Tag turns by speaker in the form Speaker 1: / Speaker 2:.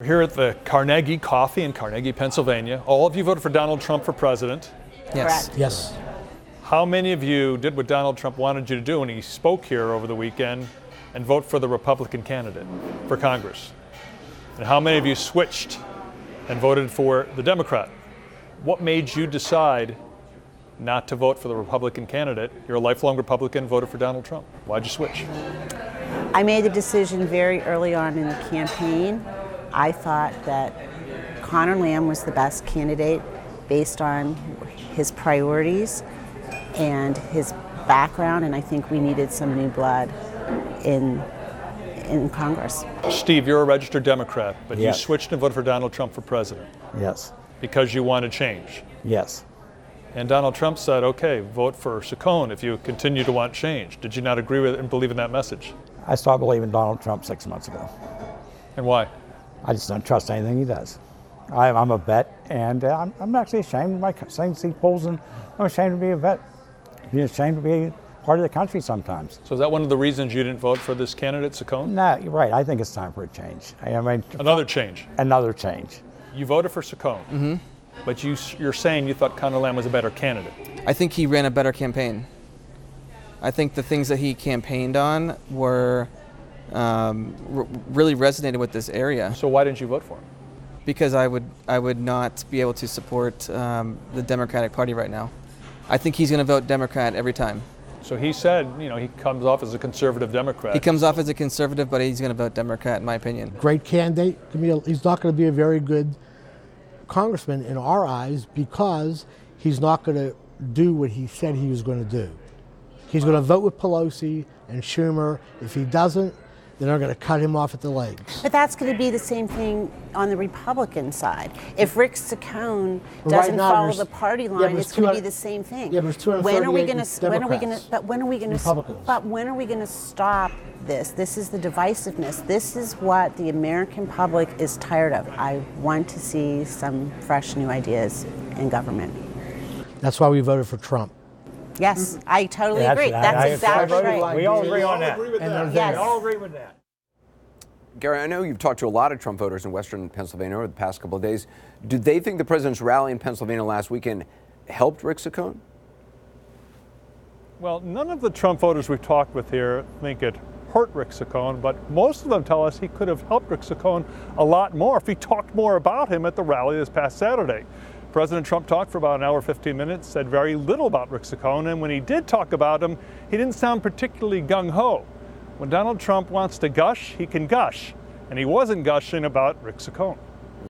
Speaker 1: We're here at the Carnegie Coffee in Carnegie, Pennsylvania. All of you voted for Donald Trump for president.
Speaker 2: Yes.
Speaker 3: Correct.
Speaker 4: Yes.
Speaker 1: How many of you did what Donald Trump wanted you to do when he spoke here over the weekend and vote for the Republican candidate for Congress? And how many of you switched and voted for the Democrat? What made you decide not to vote for the Republican candidate? You're a lifelong Republican, voted for Donald Trump. Why'd you switch?
Speaker 3: I made the decision very early on in the campaign. I thought that Conor Lamb was the best candidate based on his priorities and his background, and I think we needed some new blood in in Congress.
Speaker 1: Steve, you're a registered Democrat, but
Speaker 4: Yes.
Speaker 1: you switched and voted for Donald Trump for president
Speaker 4: Yes.
Speaker 1: because you wanted change.
Speaker 4: Yes.
Speaker 1: And Donald Trump said, okay, vote for Saccone if you continue to want change. Did you not agree with and believe in that message?
Speaker 4: I started believing Donald Trump six months ago.
Speaker 1: And why?
Speaker 4: I just don't trust anything he does. I, I'm a vet, and uh, I'm, I'm actually ashamed of my same seat polls, and I'm ashamed to be a vet. I'm ashamed to be part of the country sometimes.
Speaker 1: So is that one of the reasons you didn't vote for this candidate, Saccone?
Speaker 4: No, you're right. I think it's time for a change. I mean,
Speaker 1: Another change.
Speaker 4: another change.
Speaker 1: You voted for Saccone, but you, you're saying you thought Conor Lamb was a better candidate.
Speaker 2: I think he ran a better campaign. I think the things that he campaigned on were um, r- really resonated with this area
Speaker 1: So why didn't you vote for him?
Speaker 2: because I would I would not be able to support um, the Democratic Party right now. I think he's going to vote Democrat every time.
Speaker 1: So he said, you know, he comes off as a conservative Democrat.
Speaker 2: He comes off as a conservative, but he's going to vote Democrat, in my opinion.
Speaker 5: great candidate. I mean, he's not going to be a very good congressman in our eyes because he's not going to do what he said he was going to do. He's going to vote with Pelosi and Schumer. If he doesn't, they're not going to cut him off at the legs.
Speaker 3: But that's going to be the same thing on the Republican side. If Rick Saccone doesn't
Speaker 5: now
Speaker 3: follow the party line,
Speaker 5: but
Speaker 3: it's going to be the same thing.
Speaker 5: Yeah, but
Speaker 3: when are we
Speaker 5: 238
Speaker 3: going to? When are we going to? But when are we going to? But when are we going to stop this? This is the divisiveness. This is what the American public is tired of. I want to see some fresh new ideas in government.
Speaker 5: That's why we voted for Trump.
Speaker 3: Yes, I totally
Speaker 4: Yeah,
Speaker 3: agree.
Speaker 4: I-
Speaker 3: That's
Speaker 4: I-
Speaker 3: exactly
Speaker 4: I-
Speaker 3: right.
Speaker 4: We all agree on that.
Speaker 5: And they're
Speaker 3: Yes.
Speaker 5: there.
Speaker 4: agree with that.
Speaker 6: Gary, I know you've talked to a lot of Trump voters in Western Pennsylvania over the past couple of days. Do they think the president's rally in Pennsylvania last weekend helped Rick Saccone?
Speaker 1: Well, none of the Trump voters we've talked with here think it hurt Rick Saccone, but most of them tell us he could have helped Rick Saccone a lot more if he talked more about him at the rally this past Saturday. President Trump talked for about an hour, 15 minutes, said very little about Rick Saccone, and when he did talk about him, he didn't sound particularly gung ho. When Donald Trump wants to gush, he can gush, and he wasn't gushing about Rick Saccone.